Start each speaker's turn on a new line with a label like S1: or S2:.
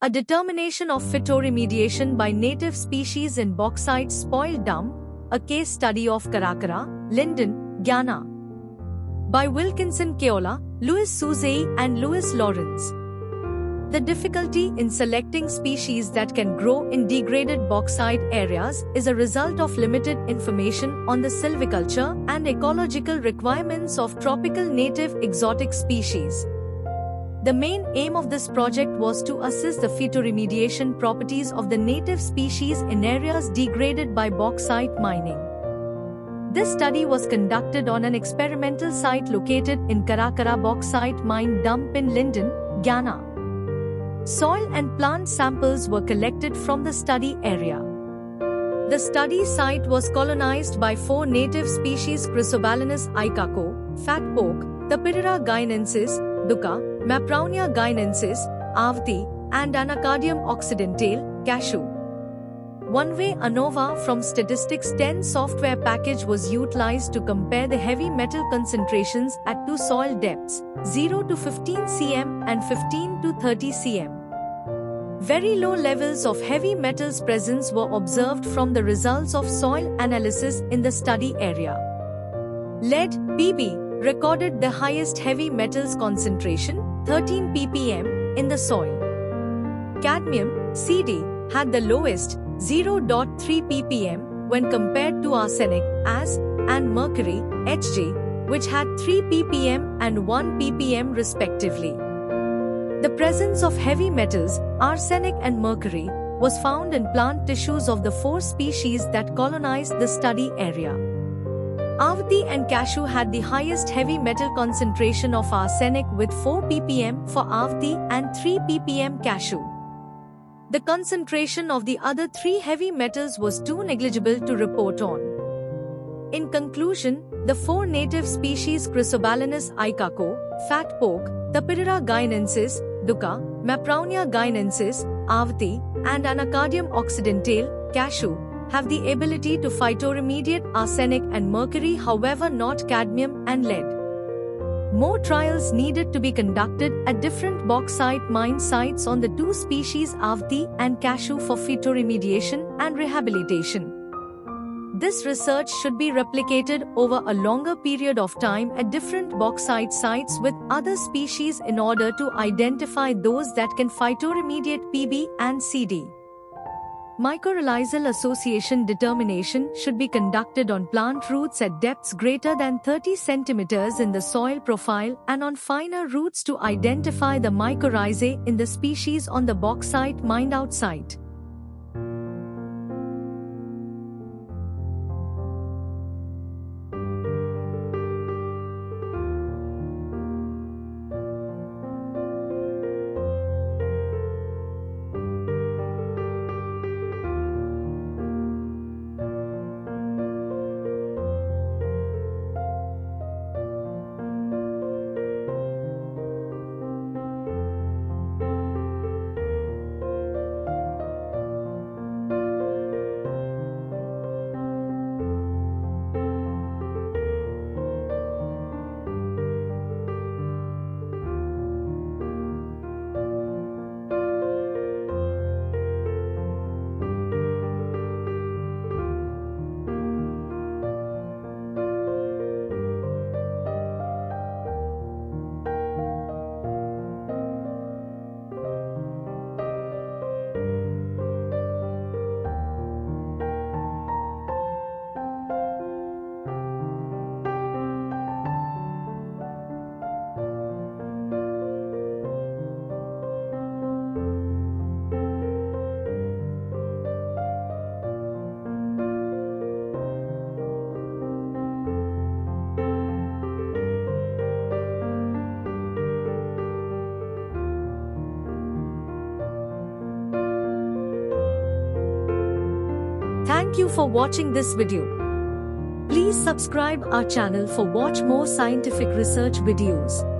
S1: A determination of phytoremediation by native species in bauxite spoil dump, a case study of Kara-Kara, Linden, Guyana. By Wilkinson Keola, Louis Souzei and Louis Lawrence. The difficulty in selecting species that can grow in degraded bauxite areas is a result of limited information on the silviculture and ecological requirements of tropical native exotic species. The main aim of this project was to assess the phytoremediation properties of the native species in areas degraded by bauxite mining. This study was conducted on an experimental site located in Kara-Kara bauxite mine dump in Linden, Guyana. Soil and plant samples were collected from the study area. The study site was colonized by four native species Chrysobalanus icaco, fat pork, Tapirira guianensis, dukkha, Maprounea guianensis, avti, and Anacardium occidentale, cashew. One-way ANOVA from Statistix 10 software package was utilized to compare the heavy metal concentrations at two soil depths, 0 to 15 cm and 15 to 30 cm. Very low levels of heavy metals presence were observed from the results of soil analysis in the study area. Lead, Pb, recorded the highest heavy metals concentration, 13 ppm, in the soil. Cadmium, Cd, had the lowest, 0.3 ppm when compared to arsenic as and mercury Hg which had 3 ppm and 1 ppm respectively. The presence of heavy metals arsenic and mercury was found in plant tissues of the four species that colonized the study area. Avati and cashew had the highest heavy metal concentration of arsenic with 4 ppm for Avati and 3 ppm cashew. The concentration of the other three heavy metals was too negligible to report on. In conclusion, the four native species Chrysobalanus icaco, fat pork, Tapirira guianensis, dukkha, Maprounea guianensis, avati, and Anacardium occidentale, cashew, have the ability to phytoremediate arsenic and mercury however not cadmium and lead. More trials needed to be conducted at different bauxite mine sites on the two species Avati and Cashew for phytoremediation and rehabilitation. This research should be replicated over a longer period of time at different bauxite sites with other species in order to identify those that can phytoremediate PB and CD. Mycorrhizal association determination should be conducted on plant roots at depths greater than 30 centimeters in the soil profile and on finer roots to identify the mycorrhizae in the species on the bauxite mined out Thank you for watching this video. Please subscribe our channel for watch more scientific research videos.